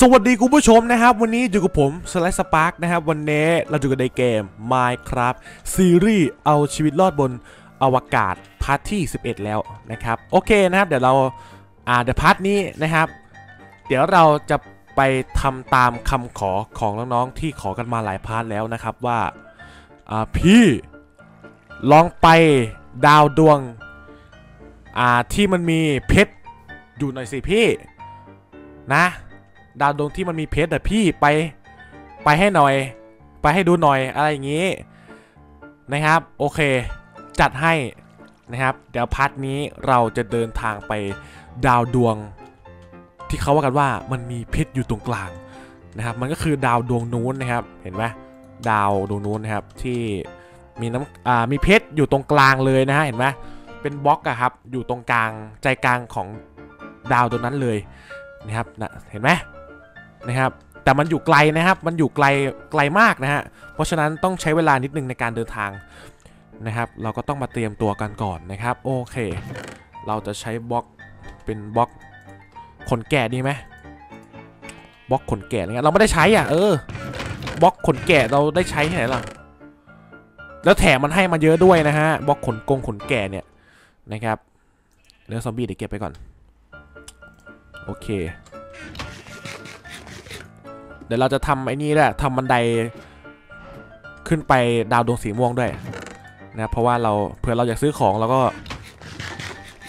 สวัสดีคุณผู้ชมนะครับ วันนี้อยู่กับผมสไลด์สปาร์กนะครับ วันนี้เราอยู่กันในเกม Minecraft ซีรีส์เอาชีวิตรอดบนอวกาศ part ที่ 11 แล้วนะครับ โอเคนะครับเดี๋ยวเราอ่าเดี๋ยว part นี้นะครับ เดี๋ยวเราจะไปทำตามคำขอของน้องๆที่ขอกันมาหลาย part แล้วนะครับว่าอ่าพี่ลองไปดาวดวงอ่าที่มันมีเพชรอยู่หน่อยสิพี่นะ ดาวดวงที่มันมีเพชรแต่พี่ไปไปให้หน่อย ไปให้ดูหน่อยอะไรอย่างนี้นะครับ โอเค จัดให้นะครับ เดี๋ยว part นี้เราจะเดินทางไปดาวดวง ที่เขาว่ากันว่ามันมีเพชรอยู่ตรงกลางนะครับ มันก็คือดาวดวงนู้นนะครับ เห็นไหมดาวดวงนู้นนะครับที่มีน้ำอ่ามีเพชรอยู่ตรงกลางเลยนะฮะเห็นไหมเป็นบล็อกอะครับอยู่ตรงกลางใจกลางของดาวตัวนั้นเลยนะครับนะเห็นไหม นะครับแต่มันอยู่ไกลนะครับ มันอยู่ไกลไกลมากนะฮะ เพราะฉะนั้นต้องใช้เวลานิดนึงในการเดินทางนะครับ เราก็ต้องมาเตรียมตัวกันก่อนนะครับ โอเค เราจะใช้บล็อกเป็นบล็อกขนแกะดีไหมบล็อกขนแกะเนี่ยเราไม่ได้ใช้อะเออบล็อกขนแกะเราได้ใช้ที่ไหนล่ะแล้วแถมมันให้มาเยอะด้วยนะฮะบล็อกขนกงขนแกะเนี่ยนะครับเนื้อซอมบี้เดี๋ยวเก็บไปก่อนโอเค เดี๋ยวเราจะทำไอ้นี่แหละทำบันไดขึ้นไปดาวดวงสีม่วงด้วยนะเพราะว่าเราเผื่อเราอยากซื้อของเราก็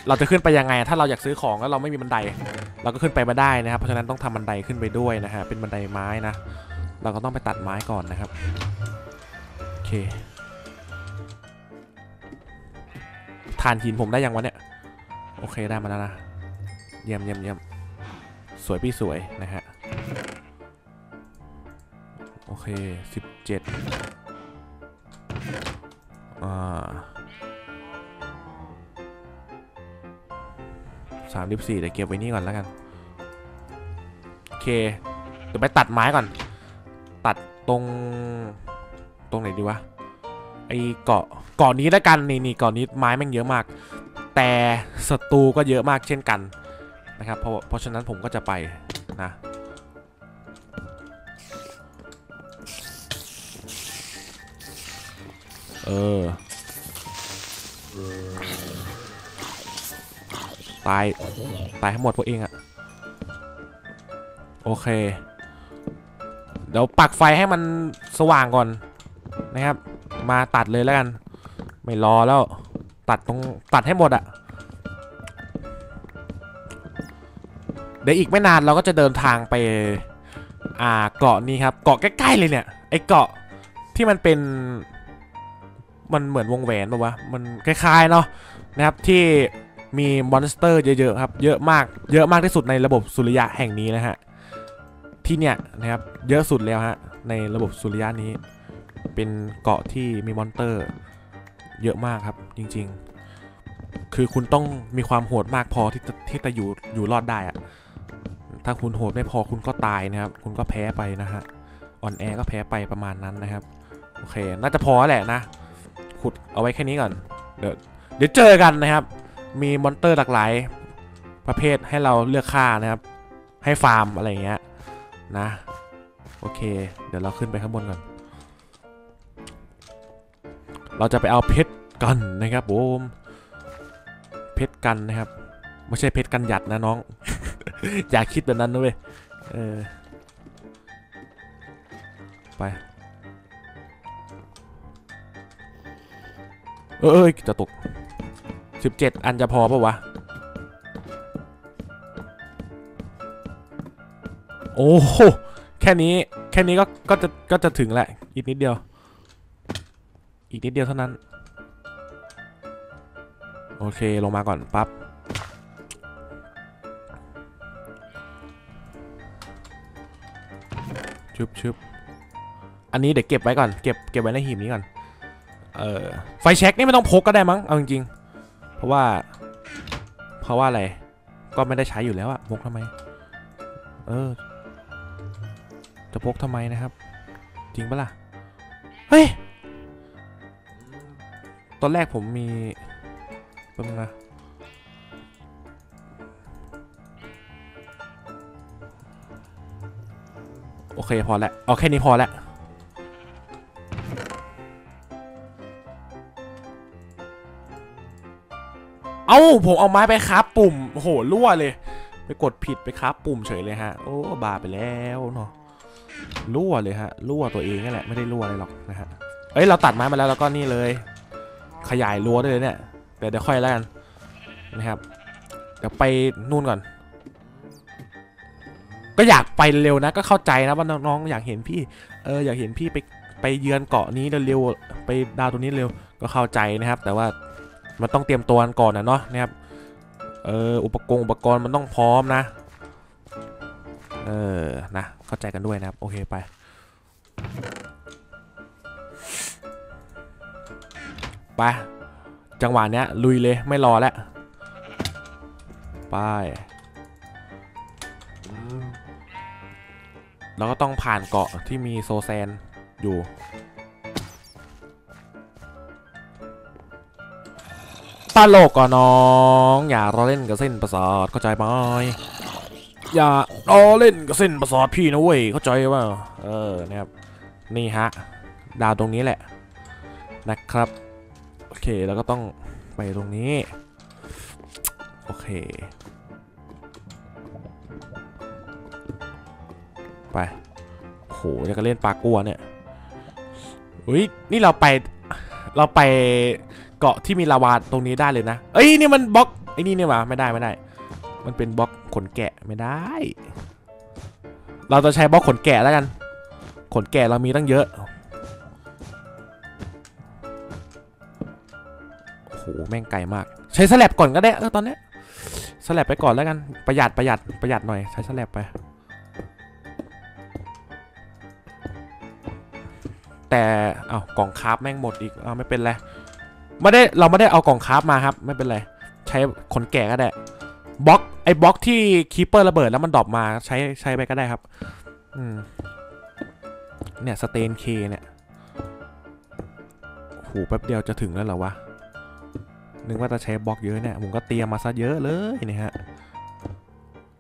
เราจะขึ้นไปยังไง ถ้าเราอยากซื้อของแล้วเราไม่มีบันได เราก็ขึ้นไปไม่ได้นะครับ เพราะฉะนั้นต้องทำบันไดขึ้นไปด้วยนะฮะเป็นบันไดไม้นะ เราก็ต้องไปตัดไม้ก่อนนะครับโอเคฐานหินผมได้ยังวะเนี่ยโอเคได้มาแล้วนะเยี่ยมเยี่ยมเยี่ยมสวยพี่สวยนะฮะ โอเคสิบเจ็ดอ่าสามสิบสี่เดี๋ยวเก็บไว้นี่ก่อนแล้วกัน โอเค เดี๋ยวไปตัดไม้ก่อน ตัดตรง ตรงไหนดีวะ ไอเกาะ เกาะนี้แล้วกัน นี่นี่เกาะนี้ไม้แม่งเยอะมาก แต่ศัตรูก็เยอะมากเช่นกันนะครับ เพราะเพราะฉะนั้นผมก็จะไปนะ เออ ตาย ตายให้งหมดพวกเองอะโอเค เดี๋ยวปักไฟให้มันสว่างก่อนนะครับ มาตัดเลยแล้วกัน ไม่รอแล้วตัดตรงตัดให้หมดอะเดี๋ยวอีกไม่นานเราก็จะเดินทางไป อ่าเกาะนี้ครับ เกาะใกล้ๆเลยเนี่ย ไอเกาะที่มันเป็น มันเหมือนวงแหวนป่าวะ มันคล้ายๆเนาะนะครับที่มี monster เยอะๆครับ เยอะมาก เยอะมากที่สุดในระบบสุริยะแห่งนี้นะฮะ ที่เนี่ยนะครับ เยอะสุดแล้วฮะ ในระบบสุริยะนี้ เป็นเกาะที่มี monster เยอะมากครับ จริง ๆ คือคุณต้องมีความโหดมากพอที่จะที่จะอยู่อยู่รอดได้อะถ้าคุณโหดไม่พอคุณก็ตายนะครับ คุณก็แพ้ไปนะฮะ อ่อนแอก็แพ้ไปประมาณนั้นนะครับ โอเค น่าจะพอแหละนะ ขุดเอาไว้แค่นี้ก่อน เดี๋ยวเดี๋ยวเจอกันนะครับ มีมอนเตอร์หลากหลาย ประเภทให้เราเลือกฆ่านะครับ ให้ฟาร์มอะไรเงี้ยนะ โอเค เดี๋ยวเราขึ้นไปข้างบนก่อน เราจะไปเอาเพชรกันนะครับผมเพชรกันนะครับ ไม่ใช่เพชรกันหยัดนะน้อง อย่าคิดแบบนั้นนะเว้ยเออไป เอ้ยจะตก 17 อันจะพอปะวะ โอ้โหแค่นี้แค่นี้ก็ก็จะก็จะถึงแหละ อีกนิดเดียว อีกนิดเดียวเท่านั้น โอเคลงมาก่อนปั๊บชึบชึบอันนี้เดี๋ยวเก็บไว้ก่อน เก็บเก็บไว้ในหีบนี้ก่อน เออไฟแช็กนี่ไม่ต้องพกก็ได้มั้งเอาจริงๆเพราะว่า เพราะว่าอะไร ก็ไม่ได้ใช้อยู่แล้วอะพกทำไม เออ จะพกทำไมนะครับ จริงปะล่ะ เฮ้ย ตอนแรกผมมีแป๊บนึงนะโโอเคพอแล้วเอาแค่นี้พอแล้ว เอ้าผมเอาไม้ไปครับปุ่มโหรั่วเลย ไปกดผิดไปครับปุ่มเฉยเลยฮะ โอ้บาไปแล้วเนาะรั่วเลยฮะรั่วตัวเองนั่นแหละไม่ได้รั่วอะไรหรอกนะฮะเอ้ยเราตัดไม้มาแล้วแล้วก็นี่เลย ขยายรั้วได้เลยเนี่ยเดี๋ยวเดี๋ยวค่อยแล้วกันนะครับเดี๋ยวไปนู่นก่อน ก็อยากไปเร็วนะ ก็เข้าใจนะว่าน้องๆอยากเห็นพี่เอออยากเห็นพี่ไปไปเยือนเกาะนี้เร็วๆไปดาวตรงนี้เร็วก็เข้าใจนะครับ แต่ว่า มันต้องเตรียมตัวกันก่อนนะเนาะนะครับเอออุปกรณ์อุปกรณ์มันต้องพร้อมนะ เออนะเข้าใจกันด้วยนะครับ โอเคไป ไป จังหวะเนี้ยลุยเลยไม่รอแล้วไปแล้วก็ต้องผ่านเกาะที่มีโซแซนอยู่ ตลกก่อนน้อง อย่ารอเล่นกับเส้นประสาทเข้าใจไหมอย่ารอเล่นกับเส้นประสาทพี่นะเว้ยเข้าใจว่าเออนะครับนี่ฮะดาวตรงนี้แหละนะครับโอเคแล้วก็ต้องไปตรงนี้โอเคไปโหจะก็เล่นปลากัวเนี่ยอุ้ยนี่เราไปเราไป เกาะที่มีลาวาตรงนี้ได้เลยนะ เอ้ยนี่มันบล็อกไอ้นี่เนี่หว่าไม่ได้ไม่ได้ มันเป็นบล็อกขนแกะไม่ได้ เราจะใช้บล็อกขนแกะแล้วกัน ขนแกะเรามีตั้งเยอะโอ้โหแม่งไกลมาก ใช้สแลบก่อนก็ได้เออตอนนี้สแลบไปก่อนแล้วกันประหยัดประหยัดประหยัดหน่อยใช้สแลบไป แต่เอากล่อง craft แม่งหมดอีกเอาไม่เป็นไร ไม่ได้เราไม่ได้เอากล่อง craft มาครับ ไม่เป็นไรใช้ขนแกะก็ได้บล็อกไอ้บล็อกที่ creeper ระเบิดแล้วมัน drop มาใช้ใช้ไปก็ได้ครับอืมเนี่ยสเตนเคเนี่ยโหแป๊บเดียวจะถึงแล้วเหรอวะนึกว่าจะใช้บล็อกเยอะเนี่ยผมก็เตรียมมาซะเยอะเลยนะฮะ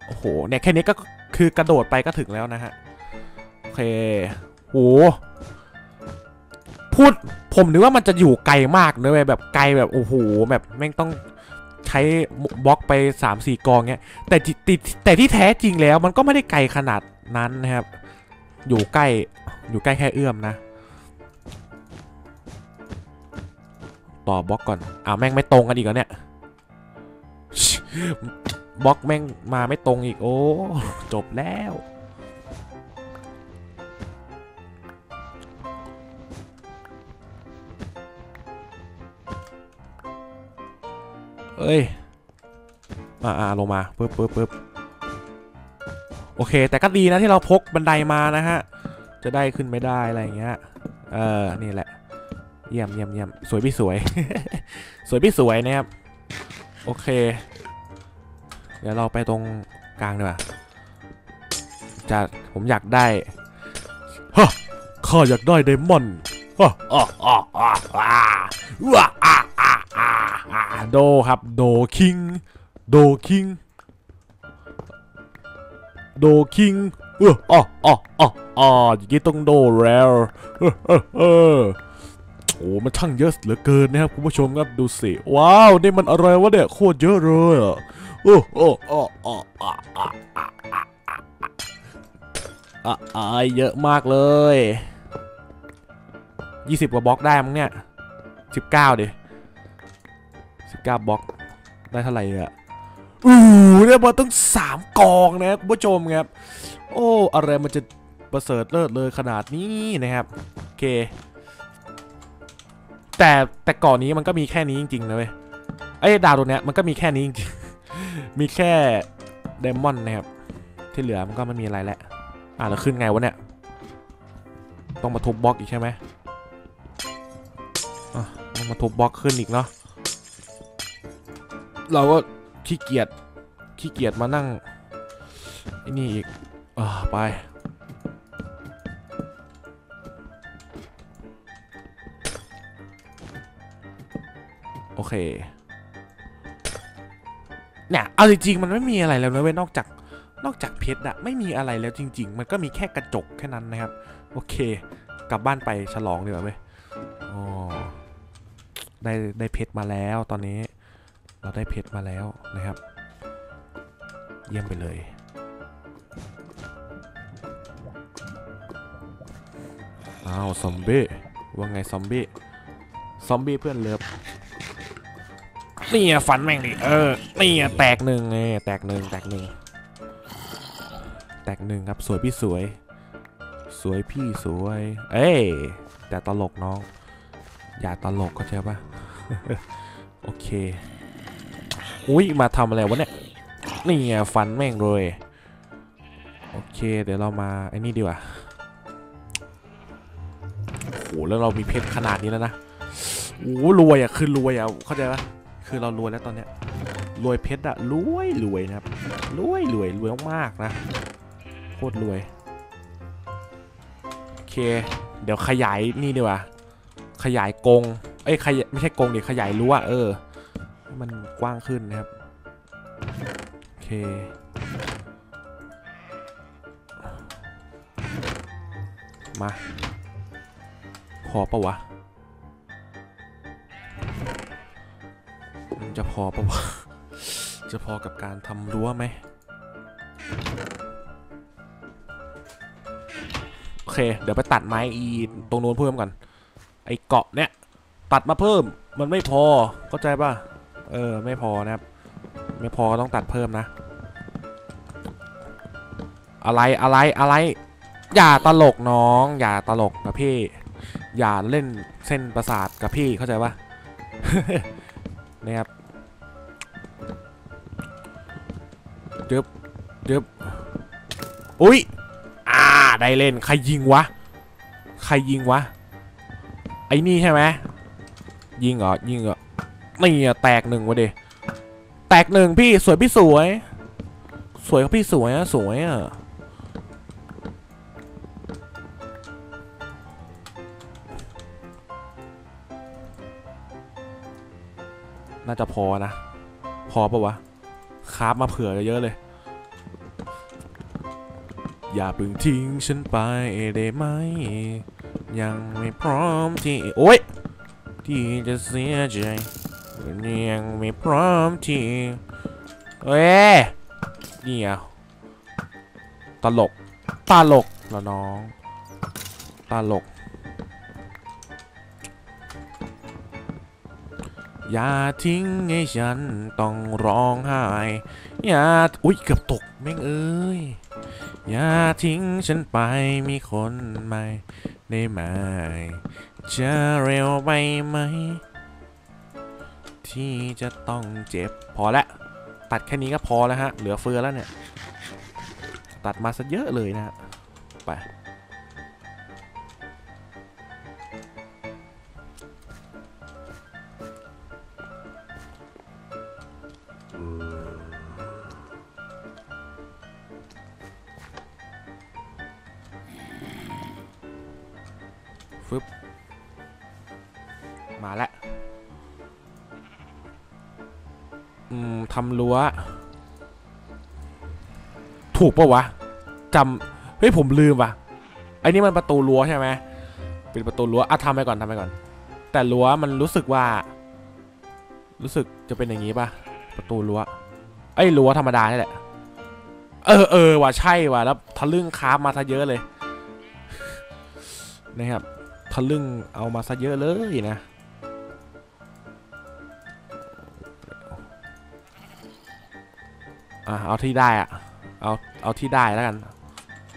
โอ้โหเนี่ยแค่นี้ก็คือกระโดดไปก็ถึงแล้วนะฮะโอเคโหพูด ผมนึกว่ามันจะอยู่ไกลมากเลยแบบไกลแบบโอ้โหแบบแม่งต้องใช้บล็อกไป 3-4 กองเงี้ยแต่จิติแต่ที่แท้จริงแล้วมันก็ไม่ได้ไกลขนาดนั้นนะครับ อยู่ใกล้อยู่ใกล้แค่เอื้อมนะ ต่อบล็อกก่อนอ้าวแม่งไม่ตรงกันอีกแล้วเนี่ยบล็อกแม่งมาไม่ตรงอีกโอ้จบแล้ว เอ้ย อ่าลงมาปึ๊บปึ๊บปึ๊บโอเค แต่ก็ดีนะที่เราพกบันไดมานะฮะ จะได้ขึ้นไม่ได้อะไรอย่างเงี้ย เออ นี่แหละ เยี่ยมเยี่ยมเยี่ยมสวยพี่สวย สวยพี่สวยนะครับ โอเค เดี๋ยวเราไปตรงกลางดีกว่าจะผมอยากได้ฮะข้าอยากได้ไดมอนด์ฮะอ่าอ่าอ่าอ่าว้าอ่าอ่าอ่าอ่า โดครับ โดคิง โดคิง โดคิงเอออ๋ออ๋ออ๋ออย่างนี้ต้องโดแล้วเออเออเออโอ้มันช่างเยอะเหลือเกินนะครับคุณผู้ชมครับดูสิว้าวนี่มันอะไรวะเนี่ยโคตรเยอะเลยอะโอ้โอ้โอ้โอ้อะอะอะอะอะอะอะเยอะมากเลย 20 กว่าบล็อกได้มั้งเนี่ย 19ดิ 19บล็อกได้เท่าไหร่อะอู้ได้มาตั้ง3กองนะคุณผู้ชมครับ โอ้ อะไรมันจะประเสริฐเลิศเลยขนาดนี้นะครับ โอเค แต่แต่ก่อนนี้มันก็มีแค่นี้จริงๆนะเว้ย ไอ้ดาวตัวเนี้ยมันก็มีแค่นี้จริงๆ มีแค่เดมอนนะครับ ที่เหลือมันก็ไม่มีอะไรแล้ว อะแล้วขึ้นไงวะเนี่ย ต้องมาทุบบล็อกอีกใช่ไหมอะต้องมาทุบบล็อกขึ้นอีกเนาะ เราก็ขี้เกียจขี้เกียจมานั่งไอ้นี่อีกอ่าไปโอเคเนี่ยเอาจริงๆมันไม่มีอะไรแล้วนะเว้ยนอกจากนอกจากเพชรอะไม่มีอะไรแล้วจริง ๆ มันก็มีแค่กระจกแค่นั้นนะครับ โอเค กลับบ้านไปฉลองดีกว่าเว้ยอ๋อได้ได้เพชรมาแล้วตอนนี้ เราได้เพชรมาแล้วนะครับ เยี่ยมไปเลย อ้าว ซอมบี้ ว่าไงซอมบี้ ซอมบี้เพื่อนเลิฟนี่ไงฟันแม่งดิเออนี่ไงแตกหนึ่งไงแตกหนึ่งแตกหนึ่งแตกหนึ่งครับสวยพี่สวย สวยพี่สวย เอ้ยแต่ตลกน้อง อย่าตลกก็ใช่ปะโอเค อุ้ยมาทำอะไรวะเนี่ย นี่ไงฟันแม่งเลย โอเค เดี๋ยวเรามาไอ้นี่ดีกว่าโอ้โหแล้วเรามีเพชรขนาดนี้แล้วนะโอ้รวยอะคือรวยอะเข้าใจปะคือเรารวยแล้วตอนเนี้ยรวยเพชรอะรวยรวยนะครับรวยรวยรวยมากๆนะโคตรรวยโอเค เดี๋ยวขยายนี่ดีกว่าขยายกงเอ้ยขยายไม่ใช่กรงดิขยายรั้วเออ มันกว้างขึ้นนะครับ โอเค มา พอปะวะ มันจะพอปะวะ จะพอกับการทำรั้วไหม โอเค เดี๋ยวไปตัดไม้อีตรงโน้นเพิ่มก่อน ไอเกาะเนี่ยตัดมาเพิ่มมันไม่พอเข้าใจป่ะ เออ ไม่พอนะครับ ไม่พอก็ต้องตัดเพิ่มนะ อะไรอะไรอะไร อย่าตลกน้อง อย่าตลกนะพี่ อย่าเล่นเส้นประสาทกับพี่เข้าใจปะนะครับจึบจึบอุ้ยอ่าได้เล่นใครยิงวะ ใครยิงวะ ไอ้นี่ใช่ไหมยิงเหรอยิงเหรอ นี่อะแตกหนึ่งวะเดแตกหนึ่งพี่สวยพี่สวย สวยครับพี่สวยอะสวยอะน่าจะพอนะ พอปะวะคราฟมาเผื่อเยอะเลย อย่าพิ่งทิ้งฉันไปได้ไหม ยังไม่พร้อมที่ โอ๊ย ที่จะเสียใจ ยังไม่พร้อมที่เอ้ยนี่อะตลกตลกแล้วน้องตลกอย่าทิ้งให้ฉันต้องร้องไห้อย่าอุ๊ยเกือบตกแม่งเอ้ยอย่าทิ้งฉันไปมีคนใหม่ได้ไหมจะเร็วไปไหม ที่จะต้องเจ็บพอละตัดแค่นี้ก็พอแล้วฮะ เหลือเฟือแล้วเนี่ย ตัดมาซะเยอะเลยนะฮะ ไป รั้ว ถูกปะวะจำเฮ้ยผมลืมว่ะไอ้นี่มันประตูรั้วใช่ไหมเป็นประตูรั้วอะทำไปก่อนทำไปก่อน แต่รั้วมันรู้สึกว่า รู้สึกจะเป็นอย่างนี้ปะประตูรั้วไอ้รั้วธรรมดานี่แหละเออเออว่ะใช่ว่ะแล้วทะลึ่งคาฟมาซะเยอะเลยนะครับทะลึ่งเอามาซะเยอะเลยนะ อะเอาที่ได้อะเอาเอาที่ได้แล้วกัน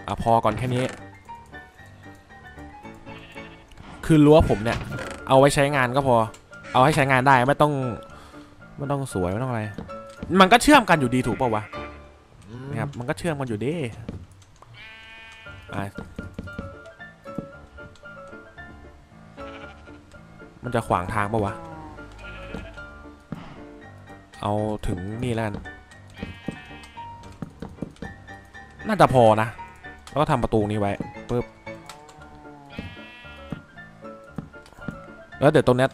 อะพอก่อนแค่นี้ คือรั้วผมเนี่ย เอาไว้ใช้งานก็พอ เอาให้ใช้งานได้ไม่ต้องไม่ต้องสวยไม่ต้องอะไร มันก็เชื่อมกันอยู่ดีถูกป่าวะนะครับมันก็เชื่อมกันอยู่ดีอะมันจะขวางทางปะวะ เอาถึงนี่แล้วกัน น่าจะพอนะ แล้วก็ทำประตูนี้ไว้ปึ๊บแล้วเดี๋ยวตรงนี้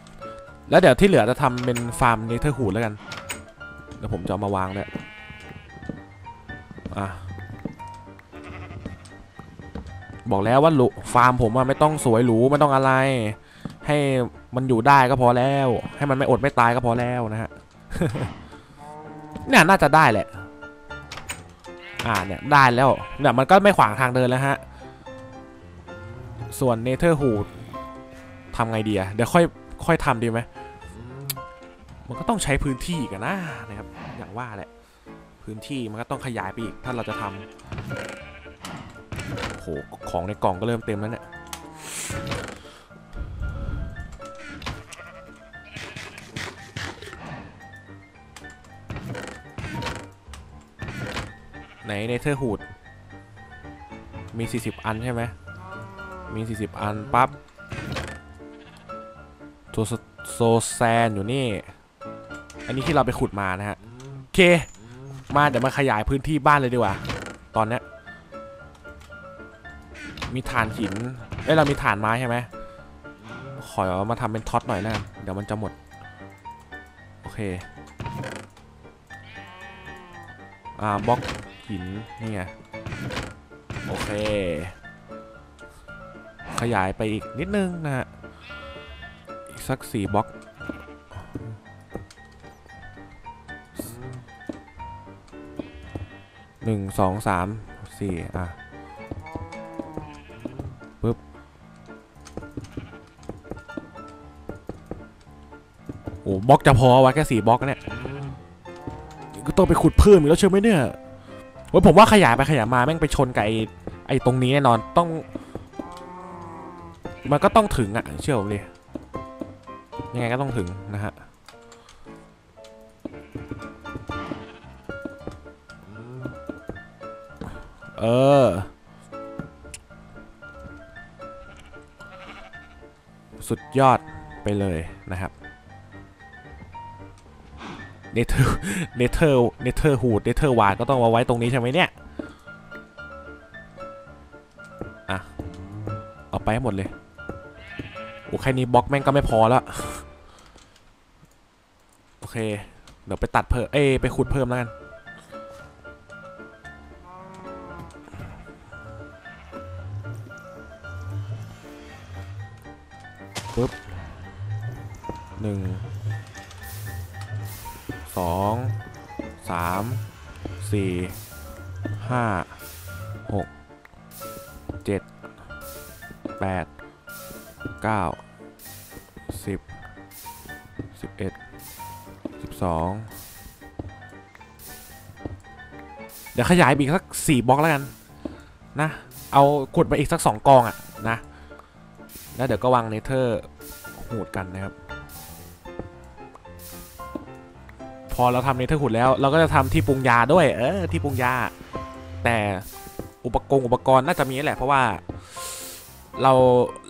แล้วเดี๋ยวที่เหลือจะทำเป็นฟาร์มเนเธอร์หูดแล้วกันเดี๋ยวผมจะมาวางเลยอะบอกแล้วว่าฟาร์มผมอะไม่ต้องสวยหรูไม่ต้องอะไร ให้มันอยู่ได้ก็พอแล้ว ให้มันไม่อดไม่ตายก็พอแล้วนะฮะเนี่ยน่าจะได้แหละ อ่าเนี่ยได้แล้วเนี่ยมันก็ไม่ขวางทางเดินแล้วฮะ ส่วนเนเธอร์ฮูดทำไงดีอะเดี๋ยวค่อยค่อยทำดีไหมมันก็ต้องใช้พื้นที่กันนะนะครับ อย่างว่าแหละ พื้นที่มันก็ต้องขยายไปอีก ถ้าเราจะทำโหของในกล่องก็เริ่มเต็มแล้วเนี่ย ไหนเนเธอร์ฮูด มี 40 อันใช่ไหมมี 40 อันปั๊บตัวโซแซนอยู่นี่ อันนี้ที่เราไปขุดมานะฮะโอเค มาเดี๋ยวมาขยายพื้นที่บ้านเลยดีกว่า ตอนเนี้ยมีฐานหินเอ้ยเรามีฐานไม้ใช่ไหมขอมาทำเป็นท็อตหน่อยแล้วกันเดี๋ยวมันจะหมด โอเค อ่าบล็อก หิน นี่ไง โอเค ขยายไปอีกนิดนึงนะฮะ อีกสักสี่บล็อกหนึ่งสองสามสี่อะปึ๊บโอ้บล็อกจะพอวะแค่สี่บล็อกเนี่ยก็ต้องไปขุดเพิ่มอีกแล้วเชื่อไหมเนี่ย เว้ยผมว่าขยายไปขยายมาแม่งไปชนกับไอ้ไอ้ตรงนี้แน่นอนต้อง มันก็ต้องถึงอะเชื่อผมดิยังไงก็ต้องถึงนะฮะเออ สุดยอดไปเลยนะครับ Nether Nether Nether wood Nether wart ก็ต้องมาไว้ตรงนี้ใช่ไหมเนี่ยอะเอาไปหมดเลยโอ้แค่นี้บล็อกแม่งก็ไม่พอแล้วโอเค เดี๋ยวไปตัดเพิ่มเอ้ไปขุดเพิ่มแล้วกันปึ๊บหนึ่ง สองสามสี่ห้าหกเจ็ดแปดเก้าสิบสิบเอ็ดสิบสองเดี๋ยวขยายไปอีกสักสี่บล็อกแล้วกันนะ เอาขุดมาอีกสักสองกองอะนะ แล้วเดี๋ยวก็วางเนเธอร์หูดกันนะครับ พอเราทำเนเธอร์ขุดแล้ว เราก็จะทำที่ปรุงยาด้วย เออ ที่ปรุงยา แต่อุปกรณ์อุปกรณ์น่าจะมีแหละ เพราะว่า เรา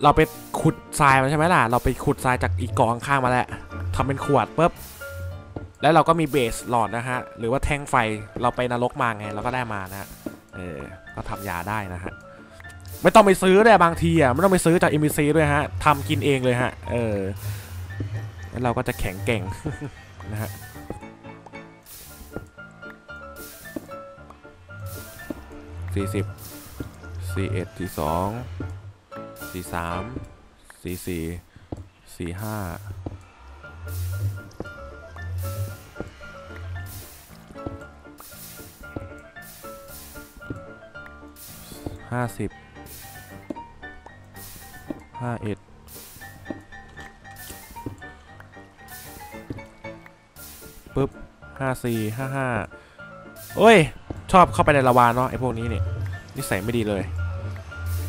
เราไปขุดทรายมาใช่ไหมล่ะ เราไปขุดทรายจากอีกกองข้างมาแล้วทำเป็นขวดปุ๊บแล้วเราก็มีเบสหลอดนะฮะ หรือว่าแท่งไฟเราไปนรกมาไงเราก็ได้มานะฮะเออ ก็ทำยาได้นะฮะ ไม่ต้องไปซื้อด้วยบางทีอะไม่ต้องไปซื้อจาก MBC ด้วยฮะทำกินเองเลยฮะ เออแล้วเราก็จะแข็งเก่งนะฮะ สี่สิบสี่เอ็ดสี่สองสี่สามสี่สี่สี่ห้าห้าสิบห้าเอ็ดปึ๊บห้าสี่ห้าห้าโอ้ย ชอบเข้าไปในละวานเนาะไอ้พวกนี้เนี่ยนิสัยไม่ดีเลย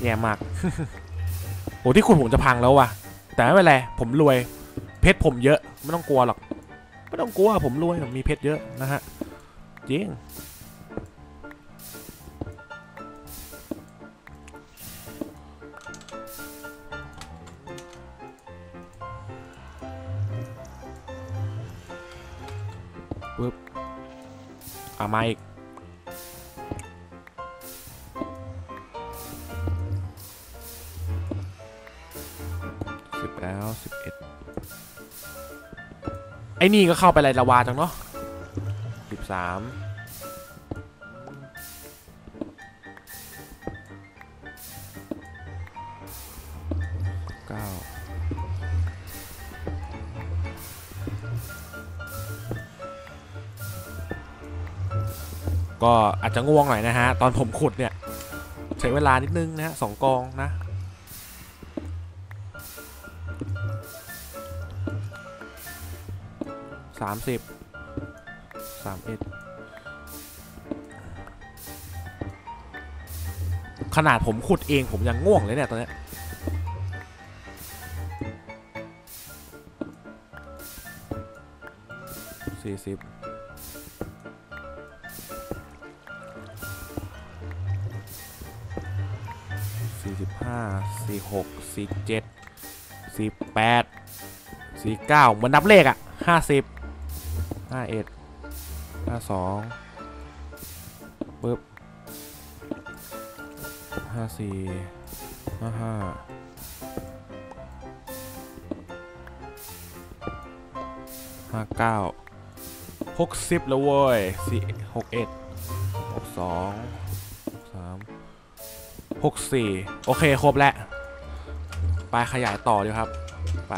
แย่มากโอ้ที่คุณผมจะพังแล้วว่ะ แต่ไม่เป็นไรผมรวย เพชรผมเยอะ ไม่ต้องกลัวหรอกไม่ต้องกลัวผมรวยผมมีเพชรเยอะนะฮะจริงปึ๊บเอามาอีก ไอ้นี่ก็เข้าไปไรละวาจังเนาะสิบสามก็อาจจะง่วงหน่อยนะฮะ ตอนผมขุดเนี่ย ใช้เวลานิดนึงนะฮะสองกองนะ สามสิบสามเอ็ดขนาดผมขุดเองผมยังง่วงเลยเนี่ยตอนเนี้ยสี่สิบสี่สิบห้าสี่หกสี่เจ็ดสี่แปดสี่เก้าเหมือนนับเลขอะห้าสิบ ห้าเอ็ดห้าสองปึ๊บห้าสี่ห้าห้าห้าเก้าหกสิบแล้วเว้ยสี่หกเอ็ดหกสองสามหกสี่โอเค ครบแล้ว ไปขยายต่อดีครับ ไป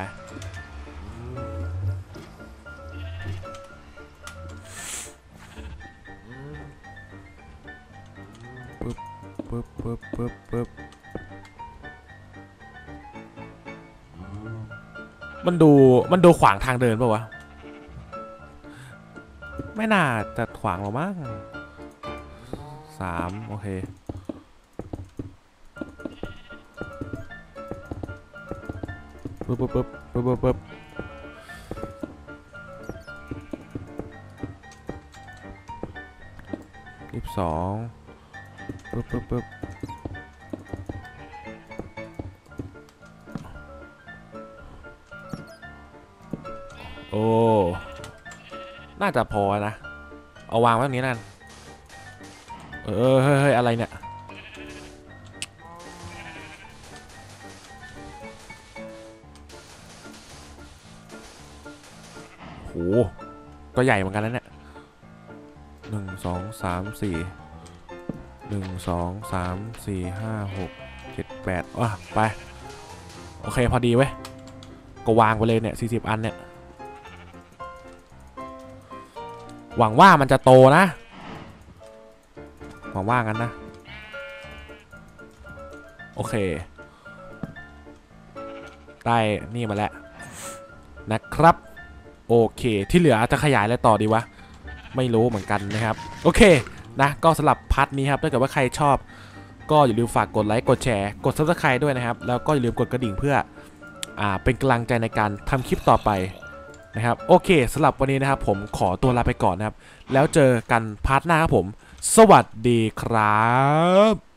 ดูมันดูขวางทางเดินป่าวะ ไม่น่าจะขวางหรอมั้งสามโอเค ปึ๊บปึ๊บปึ๊บปึ๊บปึ๊บปึ๊บยี่สิบสองปึ๊บปึ๊บปึ๊บ จะพอนะ เอาวางไว้ตรงนี้นั่นเออเฮ้ยอะไรเนี่ย โห ก็ใหญ่เหมือนกันแล้วเนี่ยหนึ่งสองสามสี่หนึ่งสองสามสี่ห้าหกเจ็ดแปดอะไป โอเค พอดีเว้ย ก็วางไปเลยเนี่ยสี่สิบอันเนี่ย หวังว่ามันจะโตนะ หวังว่างั้นนะ โอเค ได้นี่มาแล้วนะครับ โอเคที่เหลือจะขยายอะไรต่อดีวะ ไม่รู้เหมือนกันนะครับ โอเคนะ ก็สำหรับ part นี้ครับถ้าเกิดว่าใครชอบ ก็อย่าลืมฝากกดไลค์กดแชร์กด subscribe ด้วยนะครับ แล้วก็อย่าลืมกดกระดิ่งเพื่ออ่าเป็นกำลังใจในการทำคลิปต่อไป นะครับโอเคสำหรับวันนี้นะครับผมขอตัวลาไปก่อนนะครับ แล้วเจอกันพาร์ทหน้าครับผม สวัสดีครับ